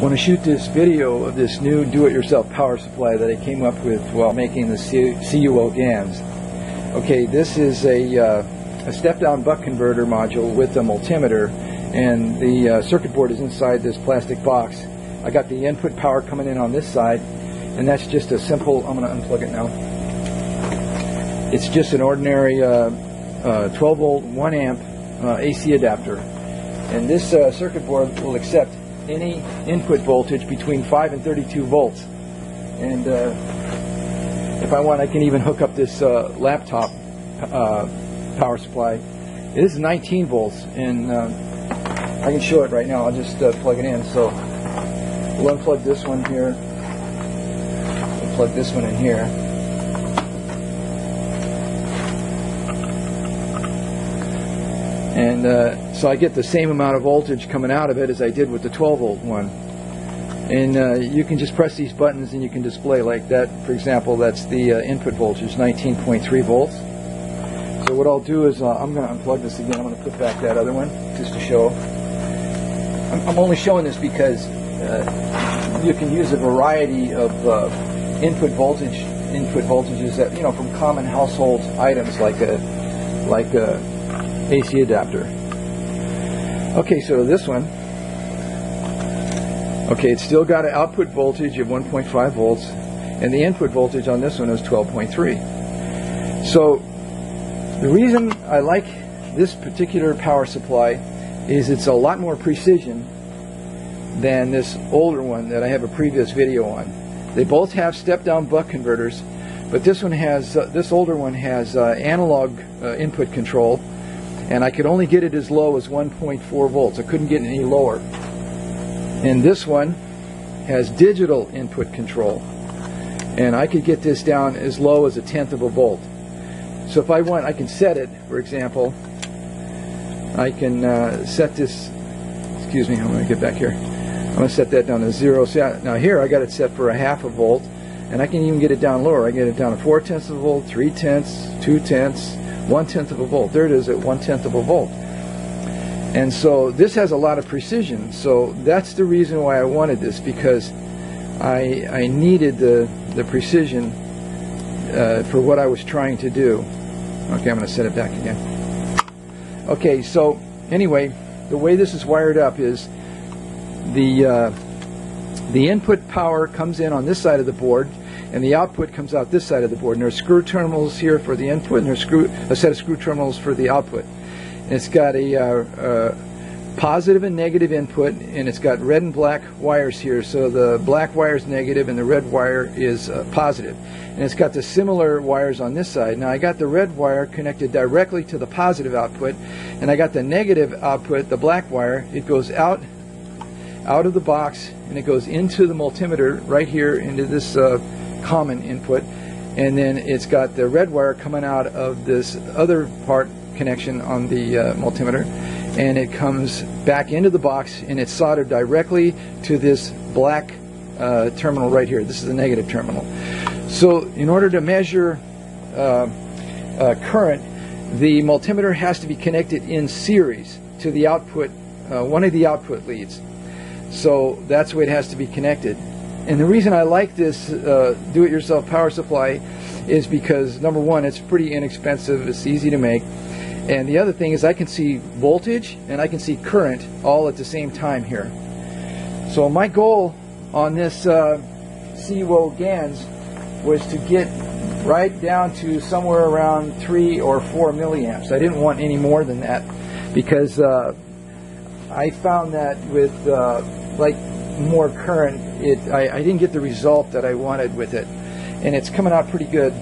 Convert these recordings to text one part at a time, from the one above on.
want to shoot this video of this new do-it-yourself power supply that I came up with while making the CUO GANs. Okay, this is a, uh, a step-down buck converter module with a multimeter and the uh, circuit board is inside this plastic box. I got the input power coming in on this side and that's just a simple, I'm going to unplug it now. It's just an ordinary uh, 12 volt 1 amp uh, AC adapter and this uh, circuit board will accept any input voltage between 5 and 32 volts. And uh, if I want, I can even hook up this uh, laptop uh, power supply. This is 19 volts, and uh, I can show it right now. I'll just uh, plug it in. So we'll unplug this one here, We'll plug this one in here. And so I get the same amount of voltage coming out of it as I did with the 12 volt one. And uh, you can just press these buttons and you can display like that. For example, that's the uh, input voltage, 19.3 volts. So what I'll do is uh, I'm going to unplug this again. I'm going to put back that other one just to show. I'm, I'm only showing this because uh, you can use a variety of uh, input voltage input voltages that you know from common household items like a like a AC adapter. Okay, so this one, okay, it's still got an output voltage of 1.5 volts, and the input voltage on this one is 12.3. So the reason I like this particular power supply is it's a lot more precision than this older one that I have a previous video on. They both have step-down buck converters, but this one has, uh, this older one has uh, analog uh, input control, and I could only get it as low as 1.4 volts. I couldn't get any lower. And this one has digital input control, and I could get this down as low as a tenth of a volt. So if I want, I can set it, for example, I can uh, set this, excuse me, I'm going to get back here. I'm going to set that down to zero. So now here I got it set for a half a volt, and I can even get it down lower. I get it down to four tenths of a volt, three tenths, two tenths, one tenth of a volt. There it is at one tenth of a volt. And so this has a lot of precision. So that's the reason why I wanted this because I, I needed the, the precision uh, for what I was trying to do. Okay, I'm going to set it back again. Okay, so anyway, the way this is wired up is the uh, the input power comes in on this side of the board and the output comes out this side of the board. And there's screw terminals here for the input, and there's screw, a set of screw terminals for the output. And it's got a uh, uh, positive and negative input, and it's got red and black wires here. So the black wire is negative, and the red wire is uh, positive. And it's got the similar wires on this side. Now I got the red wire connected directly to the positive output, and I got the negative output, the black wire. It goes out out of the box and it goes into the multimeter right here into this uh, common input and then it's got the red wire coming out of this other part connection on the uh, multimeter and it comes back into the box and it's soldered directly to this black uh, terminal right here. This is the negative terminal. So in order to measure uh, uh current, the multimeter has to be connected in series to the output, uh, one of the output leads. So that's the way it has to be connected. And the reason I like this uh, do-it-yourself power supply is because number one, it's pretty inexpensive, it's easy to make, and the other thing is I can see voltage and I can see current all at the same time here. So my goal on this uh, CUO GANs was to get right down to somewhere around 3 or 4 milliamps. I didn't want any more than that because uh, I found that with uh, like more current, it I, I didn't get the result that I wanted with it, and it's coming out pretty good.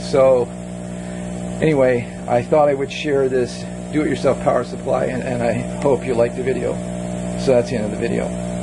So anyway, I thought I would share this do-it-yourself power supply, and, and I hope you like the video. So that's the end of the video.